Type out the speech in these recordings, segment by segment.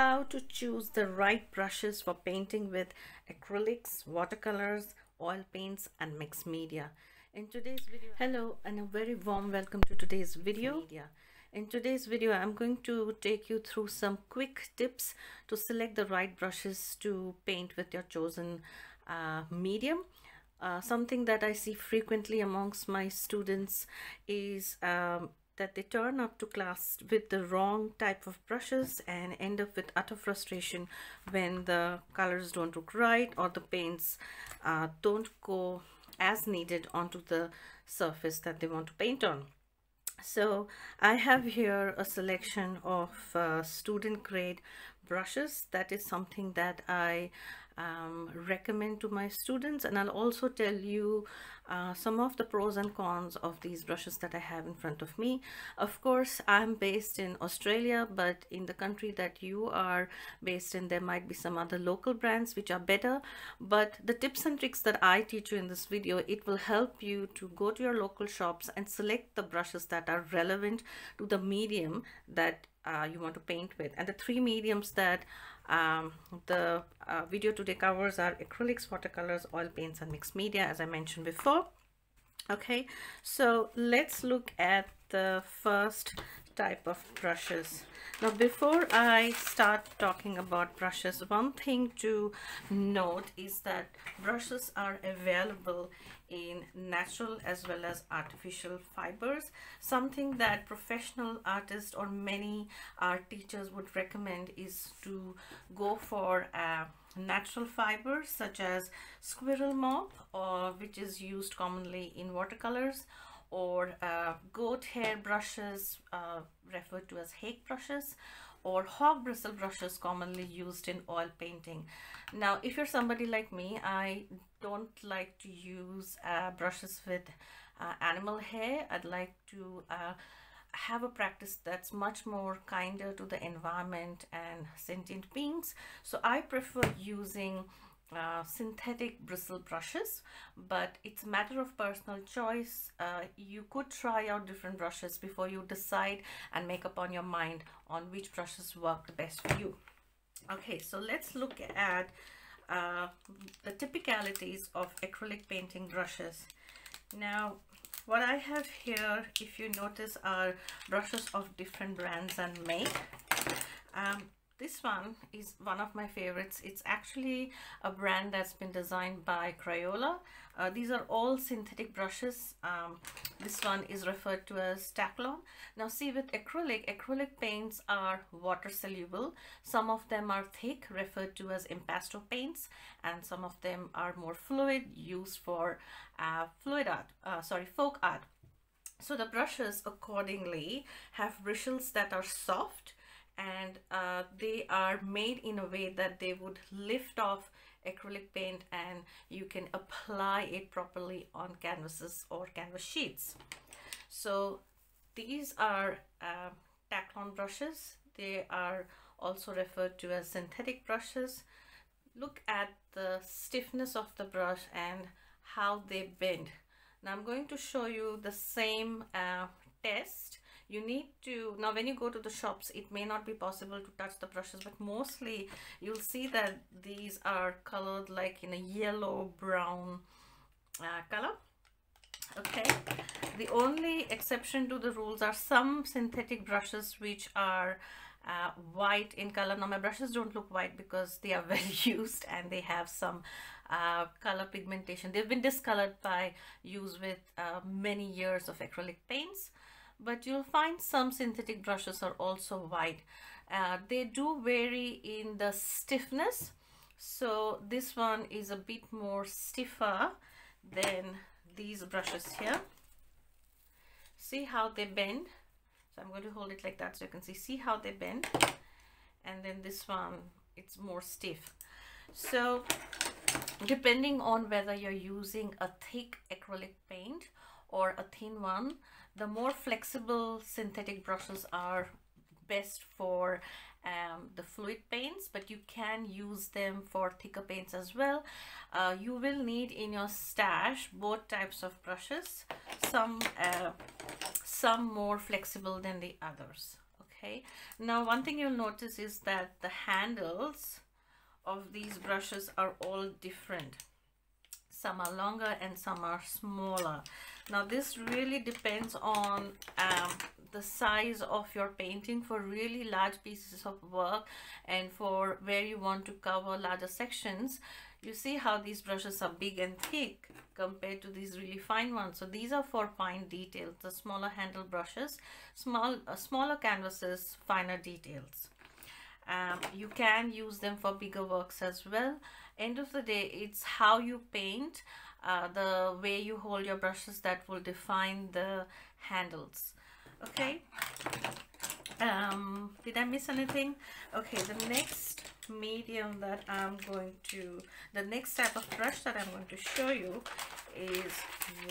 how to choose the right brushes for painting with acrylics, watercolors, oil paints and mixed media. In today's video, hello and a very warm welcome to today's video. In today's video, I'm going to take you through some quick tips to select the right brushes to paint with your chosen uh, medium. Uh, something that I see frequently amongst my students is um, that they turn up to class with the wrong type of brushes and end up with utter frustration when the colors don't look right or the paints uh, don't go as needed onto the surface that they want to paint on. So I have here a selection of uh, student grade brushes. That is something that I um, recommend to my students and I'll also tell you uh, some of the pros and cons of these brushes that I have in front of me. Of course, I'm based in Australia, but in the country that you are based in, there might be some other local brands which are better. But the tips and tricks that I teach you in this video, it will help you to go to your local shops and select the brushes that are relevant to the medium that uh, you want to paint with. And the three mediums that um, the uh, video today covers are acrylics, watercolors, oil paints, and mixed media, as I mentioned before. Okay, so let's look at the first type of brushes. Now, before I start talking about brushes, one thing to note is that brushes are available in natural as well as artificial fibers something that professional artists or many art teachers would recommend is to go for uh, natural fibers such as squirrel mop or which is used commonly in watercolors or uh, goat hair brushes uh, referred to as hake brushes or hog bristle brushes commonly used in oil painting. Now, if you're somebody like me, I don't like to use uh, brushes with uh, animal hair. I'd like to uh, have a practice that's much more kinder to the environment and sentient beings. So I prefer using uh, synthetic bristle brushes but it's a matter of personal choice. Uh, you could try out different brushes before you decide and make up on your mind on which brushes work the best for you. Okay so let's look at uh, the typicalities of acrylic painting brushes. Now what I have here if you notice are brushes of different brands and make. Um, this one is one of my favorites. It's actually a brand that's been designed by Crayola. Uh, these are all synthetic brushes. Um, this one is referred to as Taklon. Now see with acrylic, acrylic paints are water soluble. Some of them are thick, referred to as impasto paints, and some of them are more fluid, used for uh, fluid art, uh, sorry, folk art. So the brushes accordingly have bristles that are soft and uh, they are made in a way that they would lift off acrylic paint and you can apply it properly on canvases or canvas sheets. So these are uh, Taklon brushes. They are also referred to as synthetic brushes. Look at the stiffness of the brush and how they bend. Now I'm going to show you the same uh, test you need to now when you go to the shops it may not be possible to touch the brushes but mostly you'll see that these are colored like in a yellow brown uh, color. Okay. The only exception to the rules are some synthetic brushes which are uh, white in color. Now my brushes don't look white because they are well used and they have some uh, color pigmentation. They've been discolored by use with uh, many years of acrylic paints but you'll find some synthetic brushes are also white. Uh, they do vary in the stiffness. So this one is a bit more stiffer than these brushes here. See how they bend. So I'm going to hold it like that so you can see, see how they bend. And then this one, it's more stiff. So depending on whether you're using a thick acrylic paint or a thin one, the more flexible synthetic brushes are best for um, the fluid paints but you can use them for thicker paints as well. Uh, you will need in your stash both types of brushes some uh, some more flexible than the others okay? Now one thing you'll notice is that the handles of these brushes are all different. Some are longer and some are smaller now this really depends on um, the size of your painting. For really large pieces of work and for where you want to cover larger sections you see how these brushes are big and thick compared to these really fine ones. So these are for fine details the smaller handle brushes small uh, smaller canvases finer details. Um, you can use them for bigger works as well. End of the day it's how you paint uh, the way you hold your brushes that will define the handles. Okay? Um did i miss anything? Okay the next medium that i'm going to the next type of brush that i'm going to show you is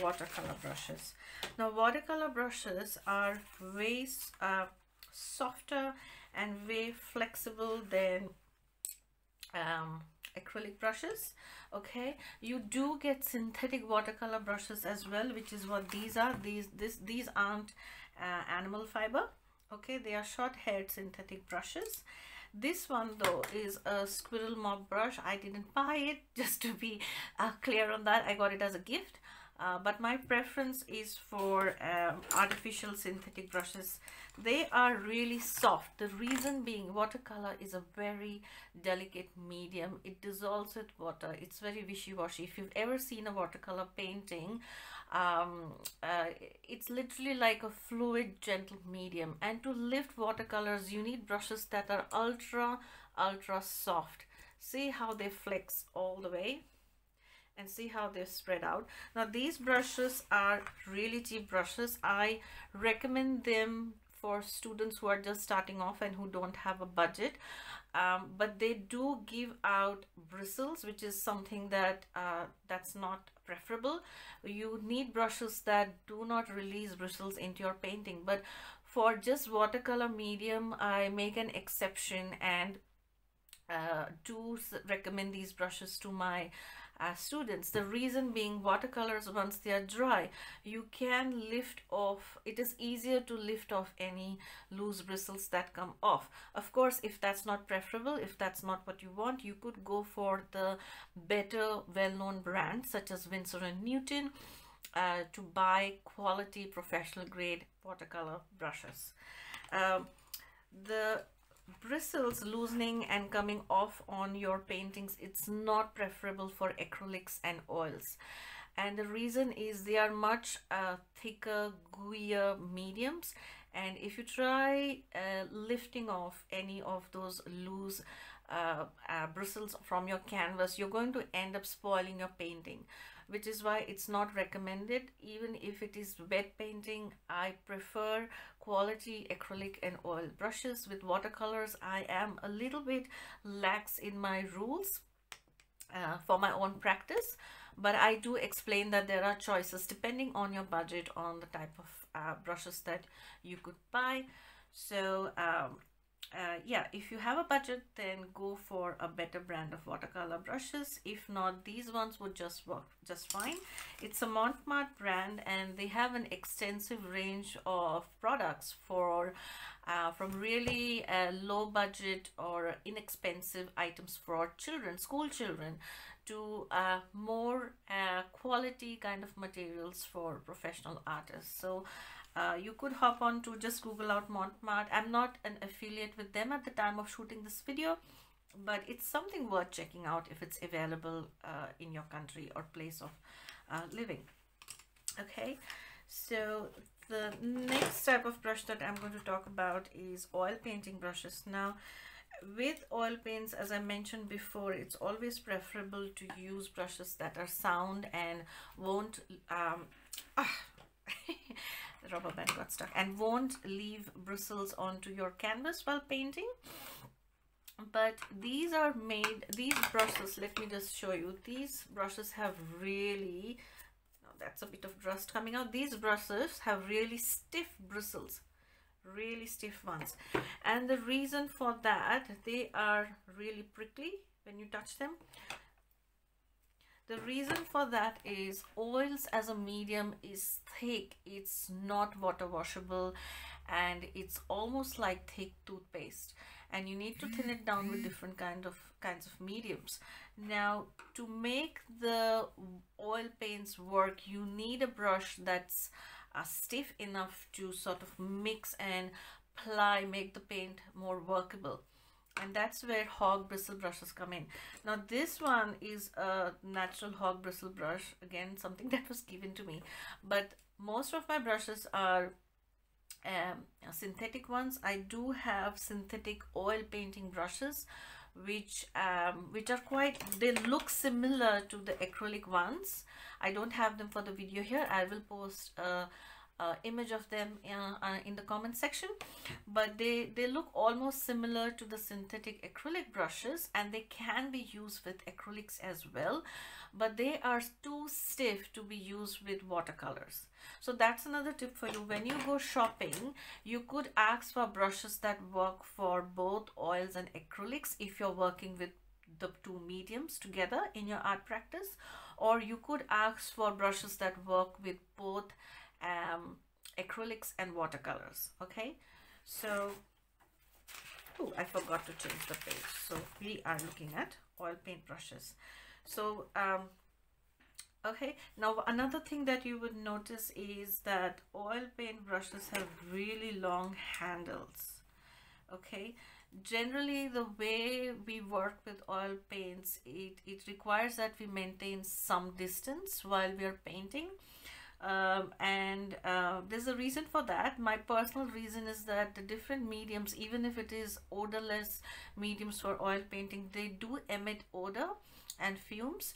watercolor brushes. Now watercolor brushes are way uh, softer and way flexible than um, acrylic brushes okay? You do get synthetic watercolor brushes as well which is what these are. These this these aren't uh, animal fiber okay? They are short haired synthetic brushes. This one though is a squirrel mop brush. I didn't buy it just to be uh, clear on that. I got it as a gift uh, but my preference is for um, artificial synthetic brushes. They are really soft. The reason being watercolor is a very delicate medium. It dissolves with water. It's very wishy-washy. If you've ever seen a watercolor painting um, uh, it's literally like a fluid gentle medium. And to lift watercolors you need brushes that are ultra ultra soft. See how they flex all the way and see how they spread out. Now these brushes are really cheap brushes. I recommend them for students who are just starting off and who don't have a budget. Um, but they do give out bristles which is something that uh, that's not preferable. You need brushes that do not release bristles into your painting. But for just watercolor medium I make an exception and uh, do recommend these brushes to my as students. The reason being watercolors once they are dry you can lift off it is easier to lift off any loose bristles that come off. Of course if that's not preferable if that's not what you want you could go for the better well-known brands such as Winsor and Newton uh, to buy quality professional grade watercolor brushes. Um, the bristles loosening and coming off on your paintings it's not preferable for acrylics and oils. And the reason is they are much uh, thicker gooier mediums. And if you try uh, lifting off any of those loose uh, uh bristles from your canvas you're going to end up spoiling your painting which is why it's not recommended. Even if it is wet painting I prefer quality acrylic and oil brushes with watercolors. I am a little bit lax in my rules uh, for my own practice but I do explain that there are choices depending on your budget on the type of uh, brushes that you could buy. So um, uh, yeah if you have a budget then go for a better brand of watercolor brushes. If not these ones would just work just fine. It's a Mont Marte brand and they have an extensive range of products for uh, from really uh, low budget or inexpensive items for children school children to uh, more uh, quality kind of materials for professional artists. So uh, you could hop on to just google out Mont Marte I'm not an affiliate with them at the time of shooting this video but it's something worth checking out if it's available uh, in your country or place of uh, living. Okay so the next type of brush that I'm going to talk about is oil painting brushes. Now with oil paints as I mentioned before it's always preferable to use brushes that are sound and won't um, ah, rubber band got stuck. And won't leave bristles onto your canvas while painting. But these are made these brushes let me just show you. These brushes have really that's a bit of rust coming out. These brushes have really stiff bristles. Really stiff ones. And the reason for that they are really prickly when you touch them the reason for that is oils as a medium is thick it's not water washable and it's almost like thick toothpaste. And you need to thin it down with different kind of kinds of mediums. Now to make the oil paints work you need a brush that's uh, stiff enough to sort of mix and ply make the paint more workable and that's where hog bristle brushes come in. Now this one is a natural hog bristle brush. Again something that was given to me. But most of my brushes are um, synthetic ones. I do have synthetic oil painting brushes which um, which are quite they look similar to the acrylic ones. I don't have them for the video here. I will post a, a image of them in, uh, in the comment section. But they they look almost similar to the synthetic acrylic brushes and they can be used with acrylics as well but they are too stiff to be used with watercolors. So that's another tip for you. When you go shopping you could ask for brushes that work for both oils and acrylics if you're working with the two mediums together in your art practice or you could ask for brushes that work with both um, acrylics and watercolors okay? So oh I forgot to change the page. So we are looking at oil paint brushes so um, okay now another thing that you would notice is that oil paint brushes have really long handles okay? Generally the way we work with oil paints it it requires that we maintain some distance while we are painting um, and uh, there's a reason for that. My personal reason is that the different mediums even if it is odorless mediums for oil painting they do emit odor and fumes.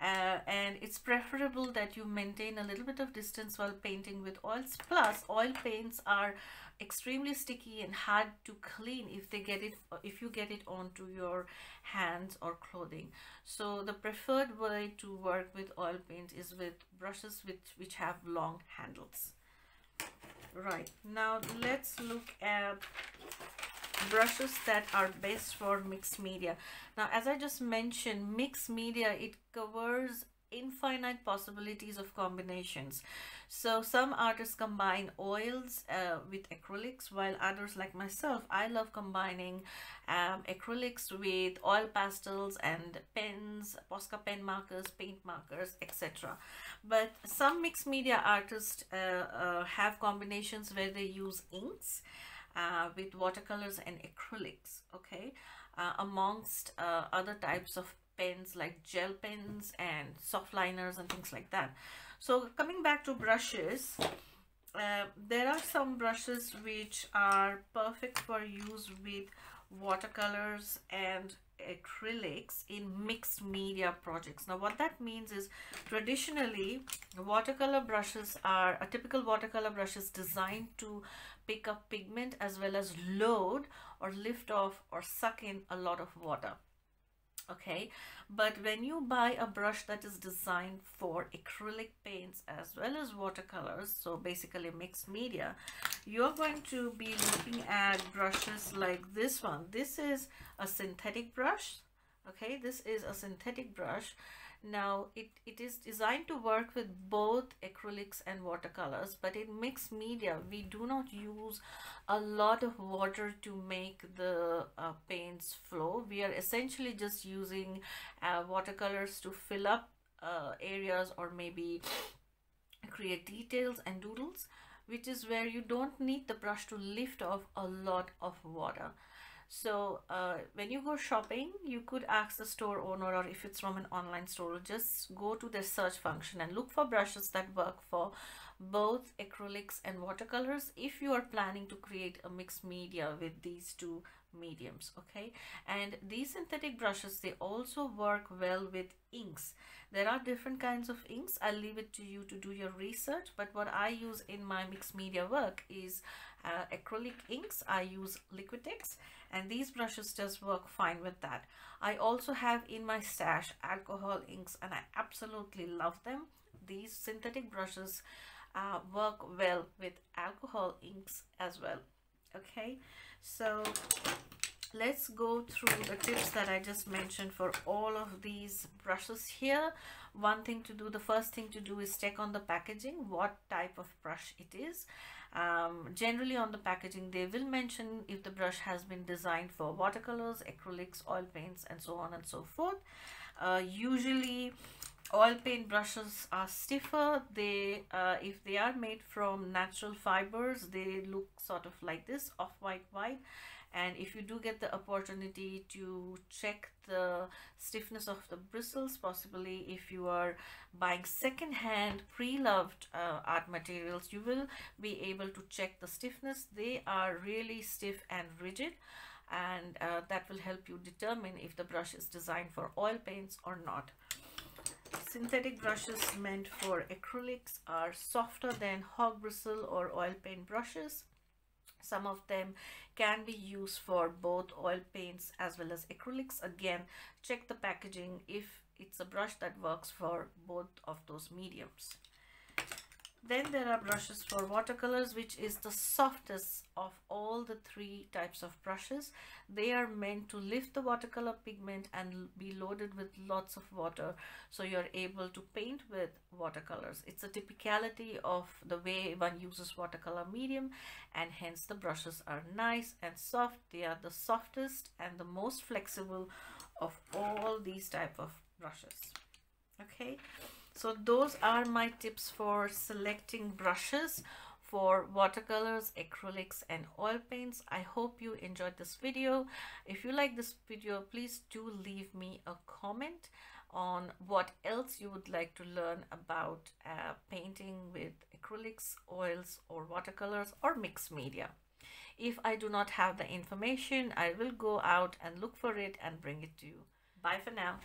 Uh, and it's preferable that you maintain a little bit of distance while painting with oils. Plus oil paints are extremely sticky and hard to clean if they get it if you get it onto your hands or clothing. So the preferred way to work with oil paint is with brushes which which have long handles. Right now let's look at brushes that are best for mixed media. Now as i just mentioned mixed media it covers infinite possibilities of combinations. So some artists combine oils uh, with acrylics while others like myself i love combining um, acrylics with oil pastels and pens posca pen markers paint markers etc but some mixed media artists uh, uh, have combinations where they use inks uh, with watercolors and acrylics okay? Uh, amongst uh, other types of pens like gel pens and soft liners and things like that. So coming back to brushes uh, there are some brushes which are perfect for use with watercolors and acrylics in mixed media projects. Now what that means is traditionally watercolor brushes are a typical watercolor brush is designed to pick up pigment as well as load or lift off or suck in a lot of water okay? But when you buy a brush that is designed for acrylic paints as well as watercolors so basically mixed media you're going to be looking at brushes like this one. This is a synthetic brush okay? This is a synthetic brush now it, it is designed to work with both acrylics and watercolors but in mixed media we do not use a lot of water to make the uh, paints flow. We are essentially just using uh, watercolors to fill up uh, areas or maybe create details and doodles which is where you don't need the brush to lift off a lot of water so uh, when you go shopping you could ask the store owner or if it's from an online store just go to the search function and look for brushes that work for both acrylics and watercolors if you are planning to create a mixed media with these two mediums okay? And these synthetic brushes they also work well with inks. There are different kinds of inks. I'll leave it to you to do your research but what i use in my mixed media work is uh, acrylic inks i use liquitex and these brushes just work fine with that. I also have in my stash alcohol inks and i absolutely love them. These synthetic brushes uh, work well with alcohol inks as well. Okay so let's go through the tips that I just mentioned for all of these brushes here. One thing to do the first thing to do is check on the packaging what type of brush it is um, generally on the packaging they will mention if the brush has been designed for watercolors acrylics oil paints and so on and so forth. Uh, usually oil paint brushes are stiffer. They uh, if they are made from natural fibers they look sort of like this off white white and if you do get the opportunity to check the stiffness of the bristles possibly if you are buying second-hand pre-loved uh, art materials you will be able to check the stiffness. They are really stiff and rigid and uh, that will help you determine if the brush is designed for oil paints or not. Synthetic brushes meant for acrylics are softer than hog bristle or oil paint brushes some of them can be used for both oil paints as well as acrylics. Again check the packaging if it's a brush that works for both of those mediums then there are brushes for watercolors which is the softest of all the three types of brushes. They are meant to lift the watercolor pigment and be loaded with lots of water so you're able to paint with watercolors. It's a typicality of the way one uses watercolor medium and hence the brushes are nice and soft. They are the softest and the most flexible of all these type of brushes. Okay so those are my tips for selecting brushes for watercolors acrylics and oil paints. I hope you enjoyed this video. If you like this video please do leave me a comment on what else you would like to learn about uh, painting with acrylics oils or watercolors or mixed media. If i do not have the information i will go out and look for it and bring it to you. Bye for now